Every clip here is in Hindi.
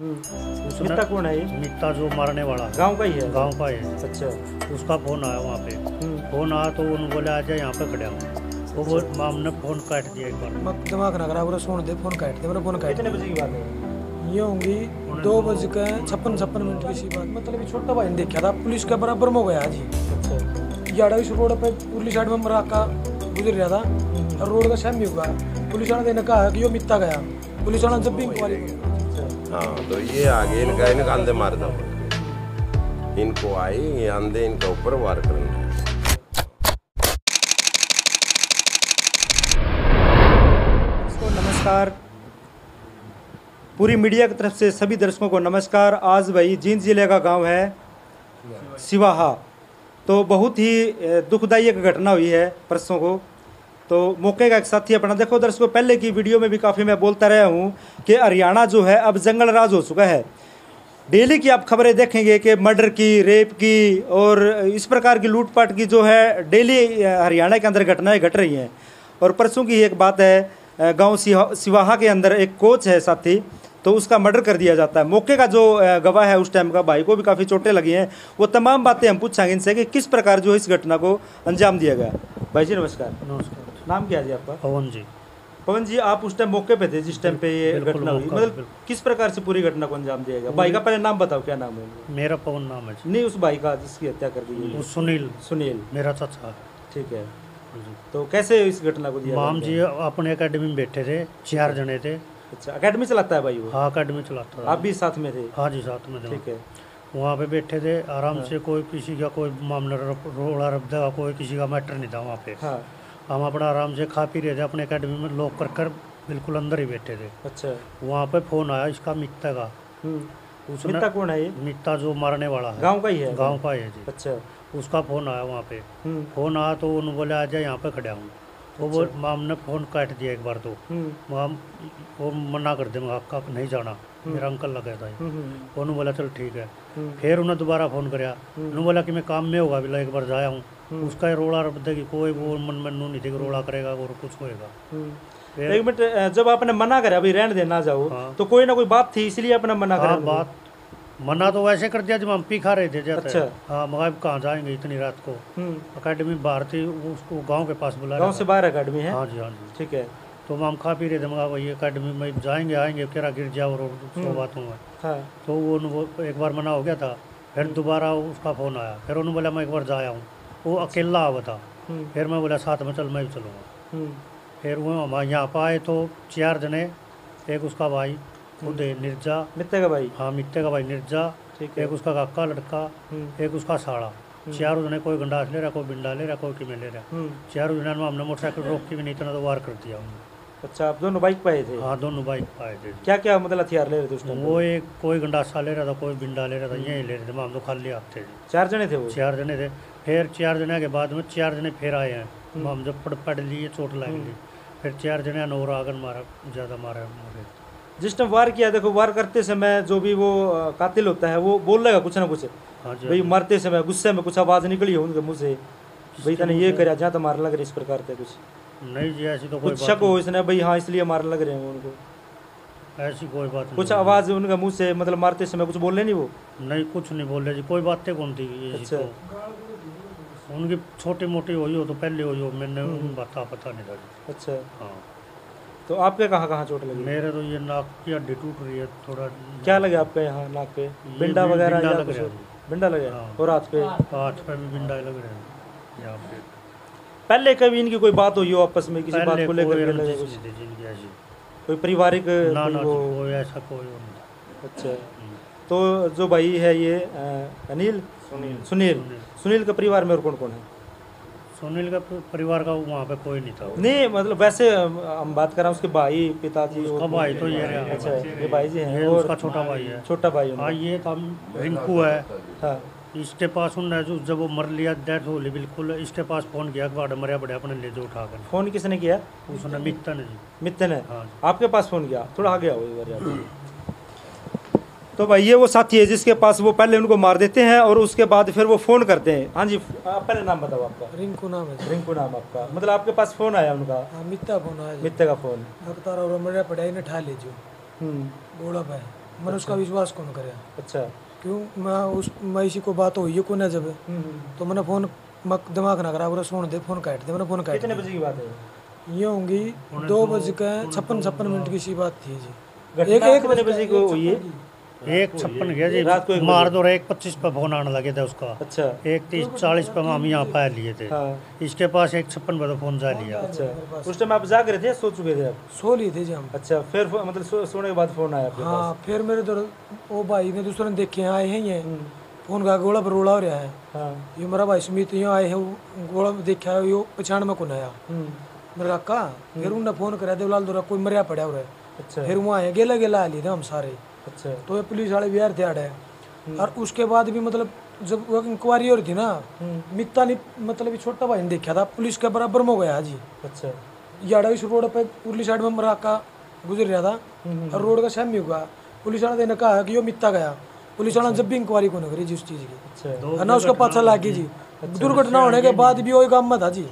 हम्म। मित्ता कौन है ये? मित्ता जो मारने वाला गाँव का ही है? गाँव का ही है। अच्छा। उसका फ़ोन आया वहाँ पे। हम्म। फ़ोन आया तो उन्होंने बोला आजा यहाँ पे खड़ा हूँ। वो वो हमने फ़ोन काट दिया एक बार। मत दिमाग ना करो सुन दे फ़ोन काट दे मेरा फ़ोन काट कितने बजे की बात है? ये होंगी दो बज के छप्पन छप्पन मिनट की सी बात। मतलब छोटा भाई ने देखा था पुलिस के बराबर में हो गया जी अच्छा। याड़ा इस रोड पे उरली साइड में मरा का गुजर रहा था। और रोड का सेम भी हुआ पुलिस वाले ने कहा कि यो मित्ता गया। पुलिस वाला जब भी इंक्वायरी हाँ तो ये आगे इनका इनका अंधे मार दो इनको आई ये अंधे इनका ऊपर वार करना नमस्कार। पूरी मीडिया की तरफ़ से सभी दर्शकों को नमस्कार। आज भाई जींद ज़िले का गाँव है, सिवाहा। तो बहुत ही दुखदायी एक घटना हुई है, परसों को। तो मौके का एक साथी अपना देखो दर्शकों, पहले की वीडियो में भी काफ़ी मैं बोलता रहा हूँ कि हरियाणा जो है अब जंगल राज हो चुका है। डेली की आप खबरें देखेंगे कि मर्डर की, रेप की और इस प्रकार की लूटपाट की जो है डेली हरियाणा के अंदर घटनाएँ घट रही हैं। और परसों की एक बात है गाँव सिवाहा के अंदर एक कोच है साथी तो उसका मर्डर कर दिया जाता है। मौके का जो गवाह है उस टाइम का भाई को भी काफ़ी चोटें लगी हैं। वो तमाम बातें हम पूछेंगे इनसे कि किस प्रकार जो इस घटना को अंजाम दिया गया। भाई जी, नमस्कार। नमस्कार। नाम क्या है जी आपका? पवन जी। पवन जी आप उस टाइम मौके पे थे जिस टाइम पे ये घटना हुई। मतलब किस प्रकार से पूरी घटना को अंजाम दिया गया? भाई का पहले नाम बताओ क्या नाम है? मेरा पवन नाम है जी। नहीं उस भाई का जिसकी हत्या कर दी वो गई सुनील। सुनील। मेरा चाचा। ठीक है। तो कैसे इस घटना को दिया माम जी अपने एकेडमी में बैठे थे चार जने थे। अच्छा अकेडमी चलाता है भाई वो? हाँ एकेडमी चलाता था आप भी साथ में थे? हाँ जी साथ में थे। ठीक है। वहाँ पे बैठे थे आराम से कोई किसी का कोई मामला रोड़ा रब कोई किसी का मैटर नहीं था वहाँ पे। हाँ। हम अपना आराम से खा पी रहे थे अपने अकेडमी में लॉक कर कर बिल्कुल अंदर ही बैठे थे। अच्छा। वहाँ पे फ़ोन आया इसका मित्ता का। हम्म। उसने मित्ता कौन है ये? मित्ता जो मारने वाला है। गाँव का ही है? गाँव का ही है जी। अच्छा। उसका फ़ोन आया वहाँ पे। हम्म। फ़ोन आया तो उन्होंने बोला आजा यहाँ पे खड़ा हूँ वो बोल माम ने फ़ोन काट दिया एक बार तो। हम्म। माम वो मना कर दे आपका नहीं जाना। मेरा अंकल लगा था हम्म, हम्म, उन्होंने बोला चल ठीक है। हम्म, फिर उन्हें दोबारा फ़ोन कराया। उन्होंने बोला कि मैं काम में होगा बोला एक बार जाया हूँ। उसका ही रोड़ा रब देगी कोई वो मन में नू नहीं कि रोड़ा करेगा और कुछ होएगा। एक मिनट जब आपने मना करा अभी रहने देना जाओ हाँ। तो कोई ना कोई बात थी इसलिए आपने मना करा हाँ बात मना तो वैसे कर दिया जब हम पी खा रहे थे जाते अच्छा। हाँ मगर कहाँ जाएँगे इतनी रात को अकेडमी बाहर थी उसको गाँव के पास बुला गाँव से बाहर अकेडमी है हाँ जी हाँ जी ठीक है तो हम खा पी रहे थे मगर वही अकेडमी में जाएँगे आएँगे केरा गिर जाओ और सौ बातों में हाँ तो वो एक बार मना हो गया था फिर दोबारा उसका फ़ोन आया फिर उन्होंने बोला मैं एक बार जाया हूँ वो अकेला आवा था हम्म। फिर मैं बोला साथ में चल मैं भी चलूँगा। हम्म। फिर वो हम यहाँ पर आए तो चार जने एक उसका भाई खुद निर्जा। मित्ता का भाई? हाँ मित्ते का भाई निर्जा। एक उसका काका लड़का हम्म। एक उसका साड़ा चारों जने कोई गंडास ले रहा कोई बिंडा ले रहा कोई किमें ले रहा। हम्म। चारों जने में हमने मोटरसाइकिल रोक के भी नहीं इतना तो वार कर दिया हमने। अच्छा आप दोनों बाइक पे आए थे? हाँ दोनों बाइक पाए थे। क्या क्या मतलब हथियार ले रहे थे उस टाइम वो एक कोई गंडासा ले रहा था कोई बिंडा ले रहा था यही ले रहे थे। हम तो खाली आते थे। चार जने थे वो? चार जने थे। फिर चार जने के बाद में चार जने फिर आए हैं। हम जब पड़ पड़ लिए चोट लग ली। फिर चार जने नौर आगन मारा ज़्यादा मारा मुझे जिस टाइम वार किया देखो वार करते समय जो भी वो कातिल होता है वो बोल लेगा कुछ ना कुछ। हाँ भाई मरते समय गुस्से में कुछ आवाज़ निकली हो उनके मुँह से भाई तने ये करा जहाँ तो मारने लग रहे इस प्रकार से कुछ। नहीं जी ऐसी तो कुछ शक हो इसने भाई हाँ इसलिए मारने लग रहे हैं उनको। ऐसी कोई बात कुछ नहीं। आवाज़ उनके मुँह से मतलब मारते समय कुछ बोले नहीं वो? नहीं कुछ नहीं बोल रहे जी कोई बातें कौन थी अच्छा। तो छोटे मोटे हुई हो तो पहले हुई हो मैंने बता पता नहीं जी अच्छा। हाँ। तो आपके कहाँ कहाँ चोट लगी? मेरे तो ये नाक की हड्डी टूट रही है थोड़ा क्या लगे आपके यहाँ नाक पे? बिंडा वगैरह बिंडा लग रहा है। बिंडा लगे? हाँ। और हाथ पे? हाथ पे भी बिंडा लग रहे हैं। यहाँ पे। पहले कभी इनकी कोई बात हुई हो आपस में किसी बात को लेकर कोई लगे पारिवारिक ऐसा कोई। अच्छा। तो जो भाई है ये अनिल सुनील। सुनील? सुनील। के परिवार में और कौन कौन है? सुनील का परिवार का वहाँ पे कोई नहीं था। नहीं मतलब वैसे हम बात कर रहे हैं उसके भाई पिताजी उसका भाई तो ये रहा। अच्छा ये भाई जी हैं और उसका छोटा भाई है। छोटा भाई हाँ ये काम रिंकू है। हाँ। इसके पास उन जो जब वो मर लिया डेथ हो ली बिल्कुल इसके पास फ़ोन किया बाड़ा मरिया बड़े अपने ले जो उठा कर फ़ोन किसने किया? उसने मित्ता ने। जी मित्तन है। हाँ आपके पास फ़ोन किया? थोड़ा एक बार यार। तो भाई ये वो साथी है जिसके पास वो पहले उनको मार देते हैं और उसके बाद फिर वो फ़ोन करते हैं। हाँ जी आप पहले नाम बताओ आपका। रिंकू नाम है रिंकू नाम आपका। मतलब आपके पास फ़ोन आया उनका? हाँ मित्ता फ़ोन आया। मित्ते का फ़ोन। पढ़ाई ने ठा ले जो हम्म। बोला भाई मैंने उसका विश्वास कौन करे? अच्छा। क्यों? मैं उस मैं इसी को बात हुई कौन है जब? हम्म, तो मैंने फ़ोन दिमाग ना करा बोला सुन दे फ़ोन काट दे मैंने फ़ोन काट कितने बजे की बात है? ये होंगी दो बज के छप्पन छप्पन मिनट की सी बात थी जी। घटना कितने बजे को हुई है? एक छप्पन गया जी। रात को एक मार दो एक पच्चीस पे फ़ोन आने लगे थे उसका। अच्छा। एक तीस चालीस पे हम यहाँ पाए लिए थे। हाँ। इसके पास एक छप्पन पे तो फ़ोन जा लिया। अच्छा। उस टाइम आप जाग रहे थे सो चुके थे आप? सो लिए थे जी हम। अच्छा फिर मतलब सो, सोने के बाद फ़ोन आया आपके हाँ फिर मेरे इधर वो भाई ने दूसरे ने देखे आए हैं ये। हम्म, फ़ोन का गोला पर रोला हो रहा है। हाँ। ये मेरा भाई सुमित यहाँ आए हैं गोला देखा है यो पहचान में कौन आया? हम्म, मेरे काका फिर उन्होंने फ़ोन करा देवलाल दौरा कोई मरिया पड़ा हो रहा है। अच्छा। फिर वहाँ आए गेला गेला आ लिए थे हम सारे। अच्छा। तो ये पुलिस वाले बिहार थे आड़े और उसके बाद भी मतलब जब वो इंक्वायरी हो रही थी ना मित्ता ने मतलब ये छोटा भाई ने देखा था पुलिस के बराबर में हो गया जी। अच्छा। याडा इस रोड पे उर्ली साइड में मराका गुजर रहा था और रोड का सहमी हुआ। पुलिस वाले ने कहा कि यो मित्ता गया। पुलिस वाला जब भी इंक्वायरी को करी जी उस चीज़ की। अच्छा। और ना उसका पाछा लाग गई जी। दुर्घटना होने के बाद भी वही काम में था जी।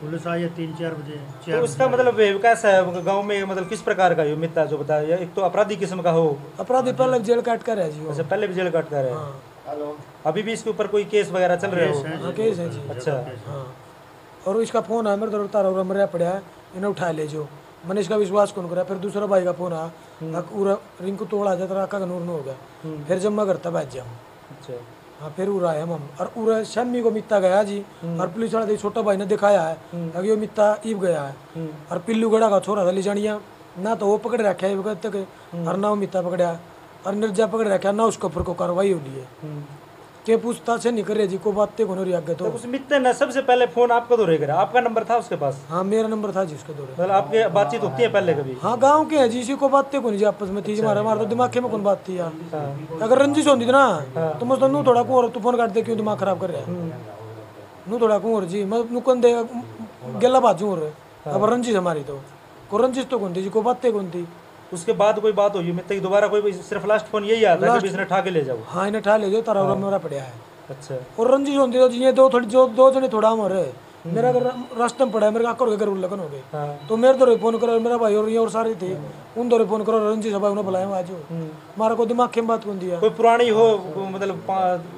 पुलिस आई है तीन चार बजे तो उसका मतलब वे कैसा है? गाँव में मतलब किस प्रकार का ये मित्ता जो बताया एक तो अपराधी किस्म का हो? अपराधी पहले जेल काट कर है जी अच्छा पहले भी जेल काट कर है? हाँ। अभी भी इसके ऊपर कोई केस वगैरह चल रहे हो? हाँ, केस है जी। अच्छा। हाँ। और इसका फ़ोन आया मेरे तरफ़ तारा उरा मरिया पड़ा है इन्हें उठा ले जो। मैंने इसका विश्वास कौन करा? फिर दूसरा भाई का फ़ोन आया पूरा रिंकू तोड़ा जाता राका का नूर न हो गया। फिर जब मैं करता बैठ जाऊँ। अच्छा। हाँ फिर उरा है हम। और उरा शमी को मित्ता गया जी। और पुलिस वाला देखिए छोटा भाई ने दिखाया है कि वो मित्ता ईब गया है। और पिल्लू गड़ा का छोरा था लिजानिया। ना तो वो पकड़ रखा है तक। और ना वो मित्ता पकड़ा। और निर्जा पकड़ रखा ना उसके ऊपर को कार्रवाई होनी है। के पूछताछ से नहीं कर रहे जी को बातें कौन आगे तो। उस मित्ते ने सबसे पहले फ़ोन आपका दौरे करा आपका नंबर था उसके पास? हाँ मेरा नंबर था जी उसके दौरे मतलब आपके बाततचीत होती है पहले कभी? हाँ गाँव के हैं जी इसी को बातें कौन जी आपस में थी हमारा हमारा तो दिमाग में कौन बात थी यार। अगर रंजिश होती थी ना तो मैं नू थोड़ा कुंवर तू फ़ोन काट दे क्यों दिमाग खराब कर रहा है? नू थोड़ा कुंवर जी मैं नू कौन दे गेला बाजू और। अब रंजिश हमारी तो। को रंजिश तो कौन थी जी को बातें कौन थी। उसके बाद कोई बात हुई मित्ते की दोबारा कोई सिर्फ़ लास्ट फ़ोन यही आता है इसने ठा के ले जाओ। हाँ इन्हें ठा ले जो तारा उरा मेरा पड़ा है। अच्छा। और रंजिश होती तो जी दो थोड़ी जो दो जने थोड़ा हमारे मेरा अगर रास्ते में पड़ा है मेरे काकर के घर लगन हो गए। हाँ। तो मेरे दौरे फ़ोन करो मेरा भाई और ये और सारे थे उन दौरे फ़ोन करो रंजी सभा उन्हें बुलाया आज। हमारा को दिमाग के बात कौन दिया कोई पुरानी हो मतलब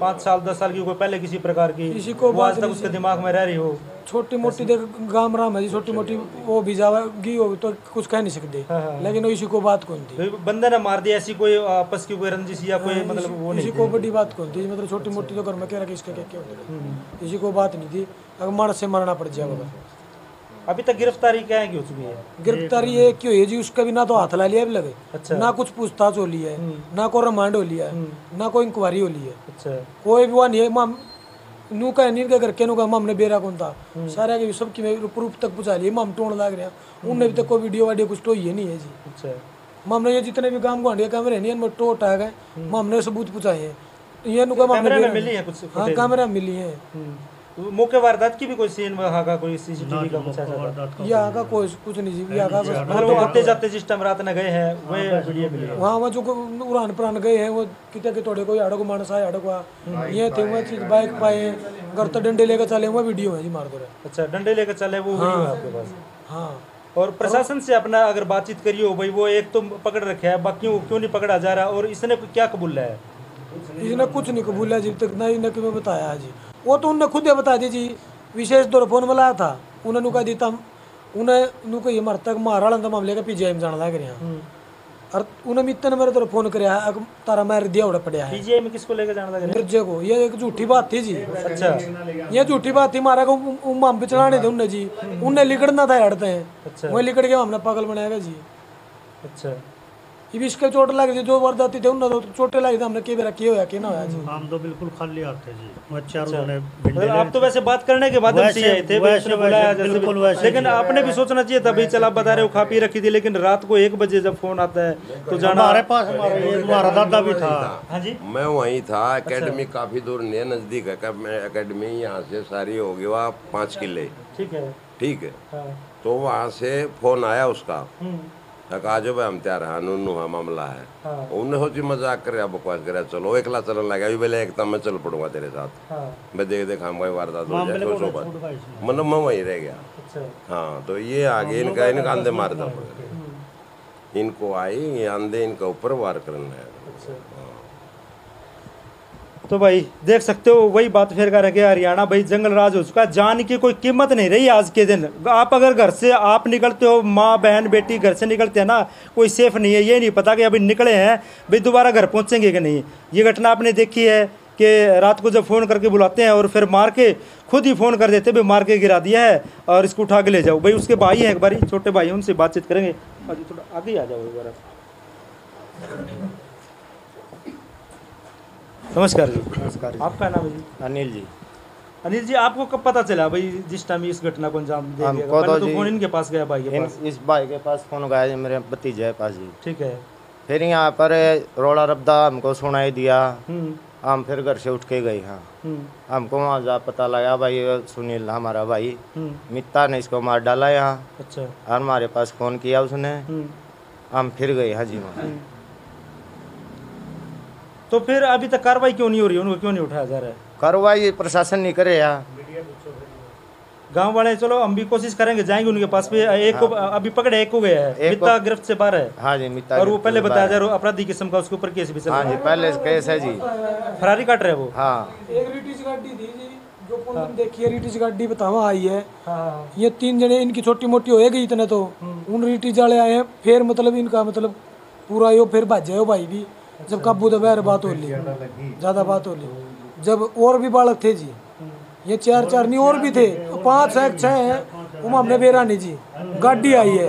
पाँच साल दस साल की कोई पहले किसी प्रकार की किसी को आज तक उसके दिमाग में रह रही हो। छोटी मोटी देख गाम राम है जी छोटी मोटी वो भी जाएगी हो तो कुछ कह नहीं सकते। लेकिन इसी को बात कौन थी? बंदे ने मार दिया ऐसी कोई आपस की कोई रंजिश या कोई मतलब वो नहीं इसी को बड़ी बात कौन थी? मतलब छोटी मोटी तो घर में कह रहा कि इसका क्या क्या होता है। इसी को बात नहीं थी। अगर मानस से मारना पड़ जाएगा अभी तक गिरफ्तारी क्या है की हो चुकी है गिरफ्तारी ये क्यों है जी उसका भी ना तो हाथ ला लिया अभी लगे। अच्छा। ना कुछ पूछताछ हो ली है ना कोई रिमांड हो लिया है ना कोई इंक्वायरी हो ली है। अच्छा। कोई भी वहाँ नहीं है नू का नीर का करके नू का हमने बेरा कौन था? सारे के सब की प्रूफ तक पहुँचा लिए माम टोण लाग रहा। उनने अभी तक कोई वीडियो वाडियो कुछ तो ये नहीं है जी। अच्छा। हमने ये जितने भी गाँव गुआंढिया कैमरे नहीं इनमें टो उठा गए हमने सबूत पूछा हैं। ये नुका हमने मिली है कुछ हाँ कैमरा मिली है। हम्म। तो मौके वारदात की भी कोई सीन वहाँ का कोई सीसीटीवी का कुछ ऐसा यहाँ का कोई कुछ नहीं जी यहाँ का बस मतलब वो आते जाते जिस टाइम रात में गए हैं वह वीडियो मिली है। वहाँ वहाँ जो उड़ान प्राण गए हैं वो कितने के थोड़े कोई आड़ो को मानस आए आड़ो को ये थे वो चीज़ बाइक पाए घर तो डंडे लेकर चले वो वीडियो है जी मार दो अच्छा डंडे लेकर चले वो वीडियो है आपके पास? हाँ। और प्रशासन से अपना अगर बातचीत करिए हो भाई वो एक तो पकड़ रखे है बाकी क्यों नहीं पकड़ा जा रहा? और इसने क्या कबूला है? इसने कुछ नहीं कबूला जी तक नहीं न कि मैं बताया जी वो तो उनने खुद ही बता दी जी विशेष दौर फ़ोन मिलाया था। उन्हें कहा दी उन्हें कही मर तक मारा तो मामले का पीजीआई में जाना लग रहा और उन्हें मित्ते ने मेरे तरफ़ फ़ोन कराया तारा मार दिया उड़ा पड़ा है। पीजीआई में किसको लेकर जाना लग रहा मिर्जे को। ये एक झूठी बात थी जी। अच्छा। ये झूठी बात थी मारा को माम पे चढ़ाने थे उनने जी। उनने लिकड़ना था हड़ते हैं। अच्छा। वही लिकड़ के हमने पागल बनाया जी। अच्छा। ये भी इसके चोट लग जी जो वारदाती थे उन्हें तो चोटें लगी थी हमने के बेरा किए हुआ कि ना होया जी? हम तो बिल्कुल खाली आते जी। चारों जने भिंडे आप तो वैसे बात करने के बाद से आए थे वैसे- बुलाया जैसे बिल्कुल वैसे लेकिन आपने भी सोचना चाहिए था भाई चल आप बता रहे हो खा पी रखी थी लेकिन रात को एक बजे जब फ़ोन आता है तो जाना हमारे पास हमारा हमारा दादा भी था। हाँ जी। मैं वहीं था एकेडमी काफ़ी दूर नहीं नज़दीक है कब मैं एकेडमी यहाँ से सारी होगी वहाँ पाँच किले। ठीक है। ठीक है। हाँ। तो वहाँ से फ़ोन आया उसका। कहा जो भाई हम त्यार हैं नुनू है मामला है उन्हें सोची मज़ाक कर बकवास कर चलो एकला चलन लगे अभी पहले एक मैं चल पड़ूँगा तेरे साथ हाँ मैं देख देख हम भाई वारदात हो जाए सोचो बात मतलब मैं वहीं रह गया हाँ तो ये आगे इनका इनका अंधे मार दो इनको आई ये आंधे इनका ऊपर वार करना है तो भाई देख सकते हो वही बात फिर कर के हरियाणा। भाई जंगल राज हो चुका है जान की कोई कीमत नहीं रही आज के दिन। आप अगर घर से आप निकलते हो माँ बहन बेटी घर से निकलते हैं ना कोई सेफ़ नहीं है। ये नहीं पता कि अभी निकले हैं भाई दोबारा घर पहुँचेंगे कि नहीं। ये घटना आपने देखी है कि रात को जब फ़ोन करके बुलाते हैं और फिर मार के खुद ही फ़ोन कर देते भाई मार के गिरा दिया है और इसको उठा के ले जाओ। भाई उसके भाई हैं एक बारी छोटे भाई हैं, उनसे बातचीत करेंगे। अभी थोड़ा आगे आ जाओ एक बार नमस्कार जी। नमस्कार जी। आपका नाम है जी? अनिल जी। अनिल जी आपको कब पता चला भाई जिस टाइम इस घटना को अंजाम दे दिया हमको पहले तो तो जी- फ़ोन इनके पास गया भाई के इन, पास। इस भाई के पास फ़ोन गया जी मेरे भतीजे के पास जी। ठीक है। फिर यहाँ पर रोड़ा रब्दा हमको सुनाई दिया। हम्म। हम फिर घर से उठ के गए हाँ। हम्म। हमको वहाँ जा पता लगा भाई ये सुनील हमारा भाई। हम्म। मित्ता ने इसको मार डाला यहाँ। अच्छा। और हमारे पास फ़ोन किया उसने। हम्म। हम फिर गए हाँ जी वहाँ तो फिर अभी तक कार्रवाई क्यों नहीं हो रही है? उनको क्यों नहीं उठाया जा रहा है? कार्रवाई प्रशासन नहीं करे यहाँ। गाँव वाले चलो हम भी कोशिश करेंगे जाएँगे उनके पास भी। एक को अभी पकड़े एक को गया है। एक को- गिरफ्त से बाहर है। हाँ जी मित्ता और वो पहले बताया जा रहा है अपराधी किस्म का उसके ऊपर केस भी चल हाँ जी पहले केस है जी। फरारी काट रहे वो। हाँ। एक रिटिश गाड़ी थी जी जो है। रिटिश गाड़ी बतावा आई है। हाँ ये तीन जने इनकी छोटी मोटी होएगी इतने तो। उन रिटिश वाले आए हैं फिर मतलब इनका मतलब पूरा यो फिर भाज जाए भाई भी। जब काबू दोपहर बात हो ली ज़्यादा बात हो ली जब और भी बालक थे जी ये चार चार नहीं और भी थे पाँच छह छह हैं उमा हमने बेरा नहीं जी गाड़ी आई है।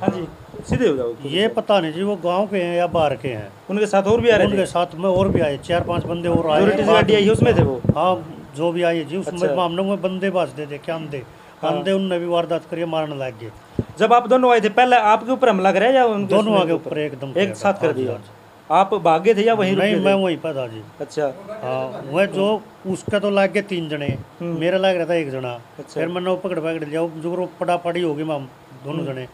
हाँ जी। सीधे हो जाओ। ये पता नहीं जी वो गाँव के हैं या बाहर के हैं? उनके साथ और भी आ रहे उनके साथ में और भी आए चार पाँच बंदे और आए। जो हैं। गाड़ी आई है उसमें थे वो? हाँ जो भी आए जी उसमें अच्छा। हम में बंदे बाज दे देखे अंधे अंधे उनने भी वारदात करिए मारने लग गए। जब आप दोनों आए थे पहले आपके ऊपर हमला कराया या उनके दोनों आगे ऊपर? एकदम एक साथ कर हाँ दिया। हाँ आप भागे थे या वहीं नहीं मैं वहीं पर था जी। अच्छा। हाँ वह जो उसका तो लाग गए तीन जने। मेरा लाग रहा था एक जना। अच्छा। फिर मैंने वो पकड़ पकड़ लिया। जो पड़ी होगी मैम दोनों जने।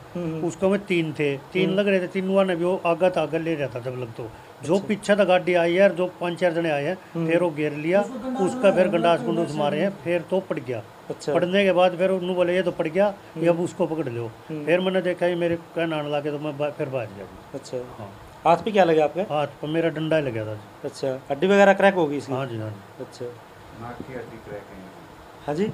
उसको में तीन थे। तीन लग रहे थे तीनों ने भी वो आगा था आगे ले रहा था जब लग तो। जो पीछे था गाड़ी आई है जो पाँच चार जने आए हैं फिर वो घेर लिया उसका फिर गंडास गुंडूस मारे हैं फिर तो पड़ गया। अच्छा। पढ़ने के बाद फिर उन्होंने बोले ये तो पड़ गया ये अब उसको पकड़ लो। फिर मैंने देखा ये मेरे कहना आने लगे तो मैं फिर भाग गया। अच्छा। हाँ। हाथ पे क्या लगा आपके? हाथ पर मेरा डंडा ही लगा था। अच्छा। हड्डी वगैरह क्रैक होगी इसकी? हाँ जी हाँ जी। अच्छा। हाँ। जी?